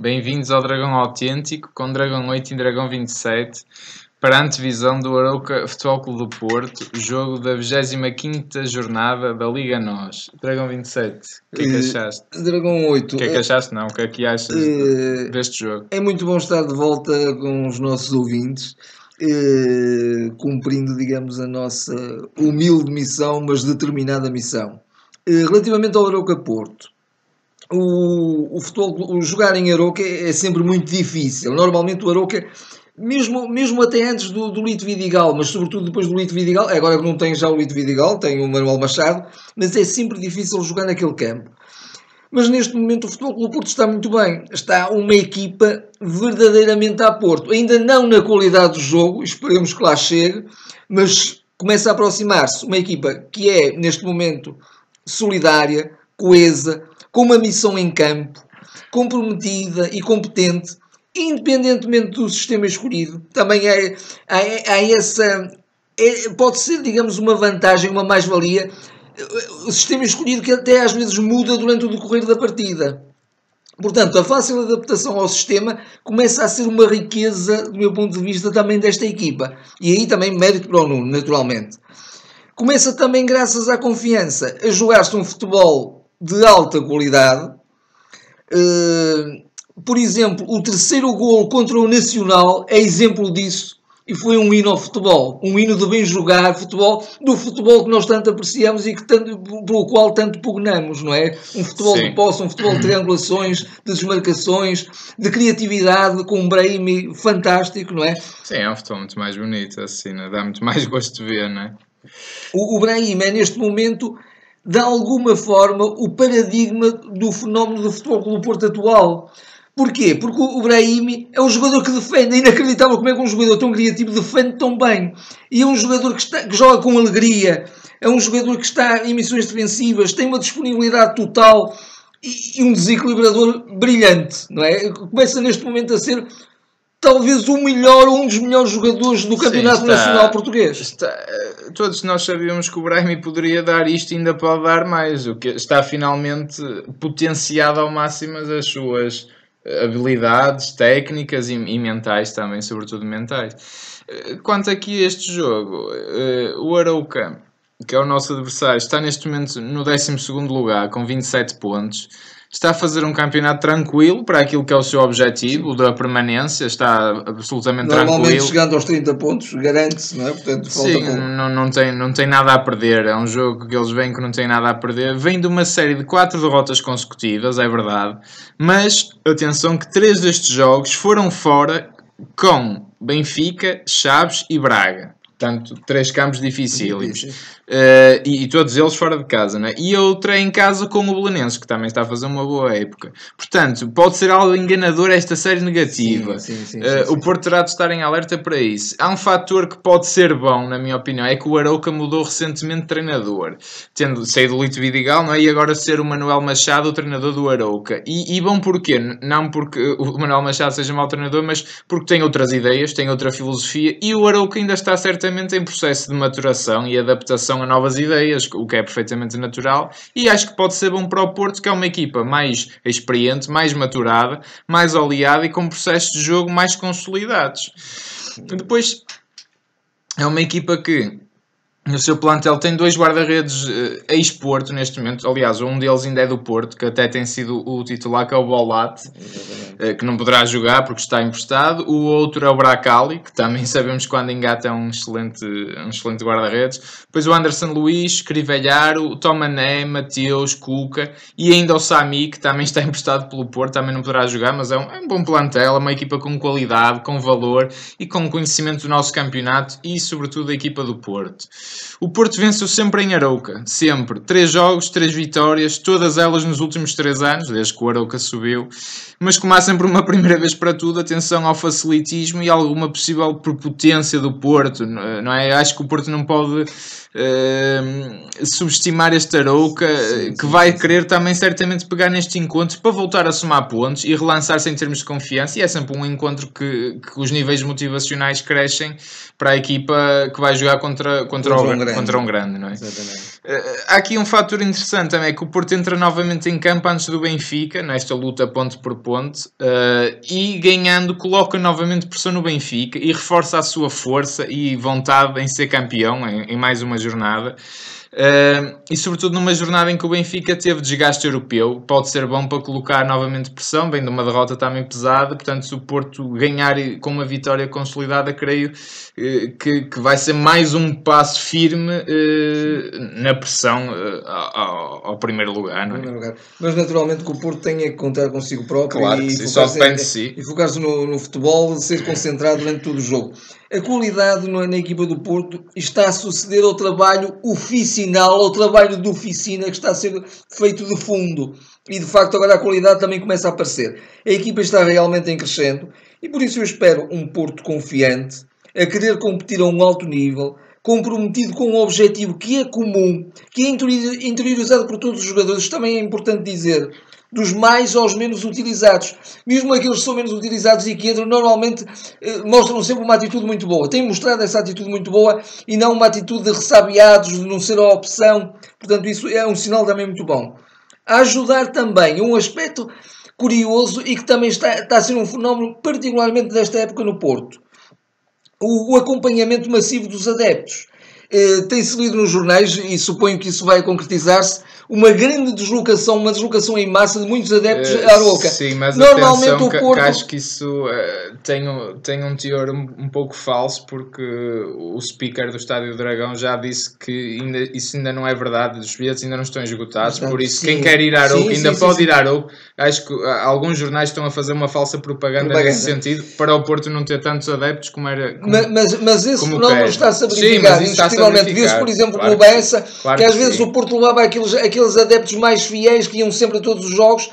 Bem-vindos ao Dragão Autêntico, com Dragão 8 e Dragão 27, para a antevisão do Arouca Futebol Clube do Porto, jogo da 25ª jornada da Liga NOS. Dragão 27, o que é que Eh, achaste? Dragão 8. O que é que achaste? Não, o que é que achas Eh, deste jogo? É muito bom estar de volta com os nossos ouvintes, eh, cumprindo, digamos, a nossa humilde missão, mas determinada missão. Eh, relativamente ao Aroca Porto, o, o, futebol, o jogar em Aroca é, é sempre muito difícil. Normalmente o Aroca, mesmo, mesmo até antes do, do Lito Vidigal, mas sobretudo depois do Lito Vidigal, agora que não tem já o Lito Vidigal, tem o Manuel Machado, mas é sempre difícil jogar naquele campo. Mas neste momento o Futebol do Porto está muito bem. Está uma equipa verdadeiramente a Porto. Ainda não na qualidade do jogo, esperemos que lá chegue, mas começa a aproximar-se uma equipa que é, neste momento, solidária, coesa, com uma missão em campo, comprometida e competente, independentemente do sistema escolhido. Também é, há, há essa. é- pode ser, digamos, uma vantagem, uma mais-valia o sistema escolhido que até às vezes muda durante o decorrer da partida. Portanto, a fácil adaptação ao sistema começa a ser uma riqueza, do meu ponto de vista, também desta equipa. E aí também mérito para o Nuno, naturalmente. Começa também, graças à confiança, a jogar-se um futebol de alta qualidade. Eh, por exemplo, o terceiro gol contra o Nacional é exemplo disso e foi um hino ao futebol, um hino de bem jogar futebol, do futebol que nós tanto apreciamos e que tanto, pelo qual tanto pugnamos, não é? Um futebol Sim. de posse, um futebol de triangulações, de desmarcações, de criatividade, com um Brahimi fantástico, não é? Sim, é um futebol muito mais bonito, assim, né? dá muito mais gosto de ver, não é? O, o Brahim é, neste momento, de alguma forma, o paradigma do fenómeno do futebol do Porto atual. Porquê? Porque o o Brahim é um jogador que defende. É inacreditável como é que um jogador tão criativo defende tão bem. E é um jogador que, está- que joga com alegria. É um jogador que está em missões defensivas, tem uma disponibilidade total e, e um desequilibrador brilhante. Não é? Começa neste momento a ser talvez o melhor um dos melhores jogadores do Campeonato está- Nacional Português. Está- todos nós sabíamos que o Brahimi poderia dar isto e ainda pode dar mais, o que está finalmente potenciado ao máximo as suas eh, habilidades técnicas e, e mentais também, sobretudo mentais. Eh, Quanto aqui a este jogo, eh, o Arauca, que é o nosso adversário, está neste momento no 12º lugar com 27 pontos. Está a fazer um campeonato tranquilo para aquilo que é o seu objetivo, o da permanência, está absolutamente Normalmente tranquilo. chegando aos 30 pontos, garante-se, não é? Portanto, falta Sim, não, não, tem, não tem nada a perder. É um jogo que eles vêm que não tem nada a perder. Vem de uma série de quatro derrotas consecutivas, é verdade. Mas atenção que três destes jogos foram fora com Benfica, Chaves e Braga. Portanto, três campos dificílimos. Eh, e, e todos eles fora de casa, né? E outra em casa com o Belenenses, que também está a fazer uma boa época. Portanto, pode ser algo enganador esta série negativa. Sim, sim, sim, sim, o. Porto terá de estar em alerta para isso. Há um fator que pode ser bom, na minha opinião, é que o Arauca mudou recentemente de treinador, tendo saído do Lito Vidigal, não é? E agora ser o Manuel Machado o treinador do Arauca. E, e bom porquê? Não porque o Manuel Machado seja mau treinador, mas porque tem outras ideias, tem outra filosofia e o Arauca ainda está em processo de maturação e adaptação a novas ideias, o que é perfeitamente natural. E acho que pode ser bom para o Porto, que é uma equipa mais experiente, mais maturada, mais oleada e com processos de jogo mais consolidados. Depois, é uma equipa que no seu plantel tem dois guarda-redes eh, ex-Porto neste momento. Aliás, um deles ainda é do Porto, que até tem sido o titular, que é o Bolate, eh, que não poderá jogar porque está emprestado. O outro é o Bracali, que também sabemos que quando engata é um excelente, um excelente guarda-redes. Depois o Anderson Luiz, Crivelharo, o Tomané, Mateus, Cuca e ainda o Sami, que também está emprestado pelo Porto, também não poderá jogar, mas é um, é um bom plantel, é uma equipa com qualidade, com valor e com conhecimento do nosso campeonato e, sobretudo, da equipa do Porto. O Porto venceu sempre em Arouca, sempre. Três jogos, três vitórias, todas elas nos últimos três anos, desde que o Arouca subiu. Mas como há sempre uma primeira vez para tudo, atenção ao facilitismo e alguma possível prepotência do Porto, não é? Acho que o Porto não pode uh, subestimar este Arouca, Sim, que sim, vai sim, querer também certamente pegar neste encontro para voltar a somar pontos e relançar-se em termos de confiança. E é sempre um encontro que, que os níveis motivacionais crescem para a equipa que vai jogar contra, contra, Contra o, um grande. contra um grande, não é? Exatamente. Há aqui um fator interessante também, é que o Porto entra novamente em campo antes do Benfica, nesta luta ponto por ponto, uh, e ganhando coloca novamente pressão no Benfica e reforça a sua força e vontade em ser campeão em, em mais uma jornada. Uh, e sobretudo numa jornada em que o Benfica teve desgaste europeu, pode ser bom para colocar novamente pressão, vem de uma derrota também pesada, portanto se o Porto ganhar com uma vitória consolidada, creio uh, que, que vai ser mais um passo firme uh, na pressão ao, ao, primeiro lugar. Não é? Primeiro lugar. Mas naturalmente que o Porto tenha que contar consigo próprio Claro, e e focar-se no, no futebol, ser concentrado durante todo o jogo. A qualidade no- na equipa do Porto está a suceder ao trabalho oficinal, ao trabalho de oficina que está a ser feito de fundo. E de facto agora a qualidade também começa a aparecer. A equipa está realmente em crescendo e por isso eu espero um Porto confiante, a querer competir a um alto nível, comprometido com um objetivo que é comum, que é interiori- interiorizado por todos os jogadores. Também é importante dizer. Dos mais aos menos utilizados. Mesmo aqueles que são menos utilizados e que entram, normalmente eh, mostram sempre uma atitude muito boa. Têm mostrado essa atitude muito boa e não uma atitude de ressabiados, de não ser a opção. Portanto, isso é um sinal também muito bom. A ajudar também um aspecto curioso e que também está, está a ser um fenómeno particularmente desta época no Porto o, o acompanhamento massivo dos adeptos. Eh, Tem-se lido nos jornais, e suponho que isso vai concretizar-se, uma grande deslocação, uma deslocação em massa de muitos adeptos Eh, à Aroca. Sim, mas Normalmente atenção, o Porto- que acho que isso eh, tem, um- tem um teor um, um pouco falso, porque o speaker do Estádio Dragão já disse que ainda, isso ainda não é verdade, os bilhetes ainda não estão esgotados, Portanto, por isso sim. quem quer ir à Arouca Sim, ainda sim, pode sim, ir à Arouca. Acho que ah, alguns jornais estão a fazer uma falsa propaganda, Propaganda. nesse sentido, para o Porto não ter tantos adeptos como era... como- Ma- Mas, mas esse fenómeno está-se a Sim, verificar, mas isso está-se a verificar. Viu-se, por exemplo, Claro no Bessa, Claro que às que vezes sim. o Porto levava aqueles, aqueles adeptos mais fiéis que iam sempre a todos os jogos,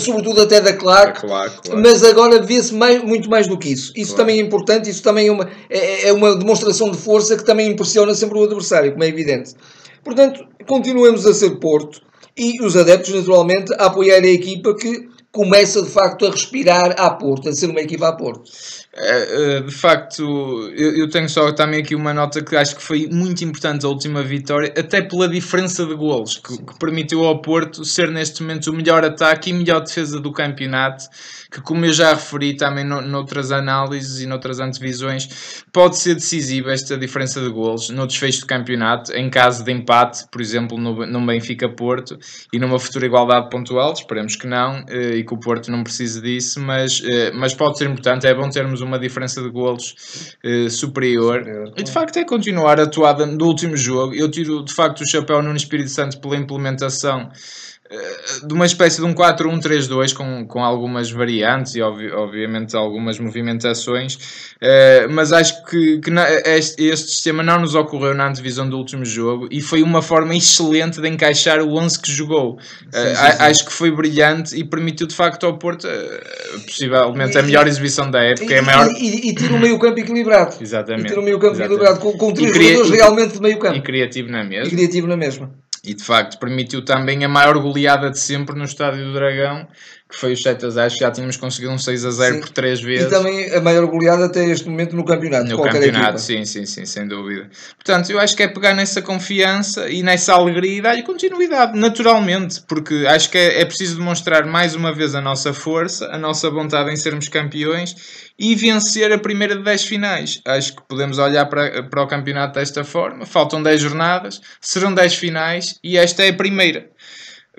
sobretudo até da Clark, Claro, claro. Mas agora vê-se muito mais do que isso. Isso Claro. também é importante, isso também é uma, é, é uma demonstração de força que também impressiona sempre o adversário, como é evidente. Portanto, continuemos a ser Porto e os adeptos, naturalmente, a apoiar a equipa que começa de facto a respirar à Porto, a ser uma equipa à Porto. É, é, de facto, eu, tenho só também aqui uma nota que acho que foi muito importante a última vitória, até pela diferença de golos, que, que permitiu ao Porto ser neste momento o melhor ataque e melhor defesa do campeonato, que como eu já referi também no, noutras análises e noutras antevisões, pode ser decisiva esta diferença de golos no desfecho do campeonato, em caso de empate, por exemplo, no, no Benfica-Porto e numa futura igualdade pontual, esperemos que não, eh, e que o Porto não precise disso, mas, eh, mas pode ser importante, é bom termos uma diferença de golos eh, superior. Superior, E de facto é continuar a atuada do último jogo. Eu tiro de facto o chapéu no Espírito Santo pela implementação de uma espécie de um 4-1-3-2 com, com algumas variantes e obvi- obviamente algumas movimentações, eh, mas acho que, que na- este, este sistema não nos ocorreu na antevisão do último jogo e foi uma forma excelente de encaixar o 11 que jogou. Eh, sim, a- sim. Acho que foi brilhante e permitiu de facto ao Porto eh, possivelmente a E- melhor exibição da época, E, é a maior... e, e, e ter um meio campo equilibrado. Exatamente. E ter um meio campo Exatamente. equilibrado com, com três jogadores e- realmente de meio E campo. criativo na E mesma. criativo na mesma. E de facto permitiu também a maior goleada de sempre no Estádio do Dragão, que foi os 7 a 0. Já tínhamos conseguido um 6 a 0 Sim. por 3 E vezes. também a maior goleada até este momento no campeonato. No campeonato, equipa. sim, sim, sim, sem dúvida. Portanto, eu acho que é pegar nessa confiança e nessa alegria e dar-lhe continuidade, naturalmente, porque acho que é, é preciso demonstrar mais uma vez a nossa força, a nossa vontade em sermos campeões e vencer a primeira de 10 finais. Acho que podemos olhar para, para o campeonato desta forma. Faltam 10 jornadas, serão 10 finais e esta é a primeira.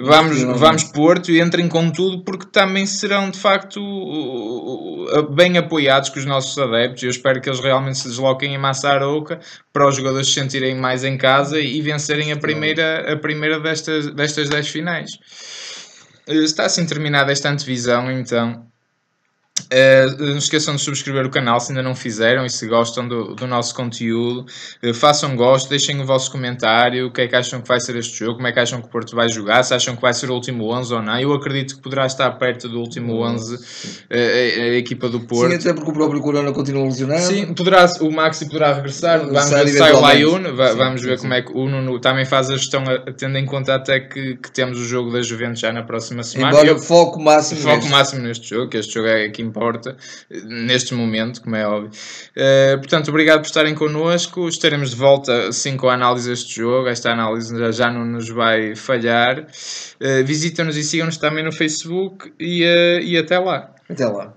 Vamos, vamos Porto e entrem com tudo porque também serão de facto bem apoiados com os nossos adeptos. Eu espero que eles realmente se desloquem em Massa Arouca para os jogadores se sentirem mais em casa e vencerem a primeira, a primeira destas, destas 10 finais. Eh, Está assim terminada esta antevisão, então. Uh, não esqueçam de subscrever o canal se ainda não fizeram e se gostam do, do nosso conteúdo. Uh, façam gosto, deixem o vosso comentário. O que é que acham que vai ser este jogo? Como é que acham que o Porto vai jogar? Se acham que vai ser o último 11 ou não? Eu acredito que poderá estar perto do último 11 uh, a, a, equipa do Porto. Sim, até porque o próprio Corona continua lesionado. Sim, poderá, o Maxi poderá regressar. Vamos ver se sai o Layun. Vamos ver sim. como é que o Nuno também faz a gestão, tendo em conta até que, que temos o jogo da Juventus já na próxima semana. Embora eu, foco máximo foco neste. máximo neste jogo, que este jogo é que importa neste momento, como é óbvio. Uh, portanto, obrigado por estarem connosco. Estaremos de volta assim com a análise deste jogo. Esta análise já, não nos vai falhar. Uh, Visitam-nos e sigam-nos também no Facebook e, uh, e até lá. Até lá.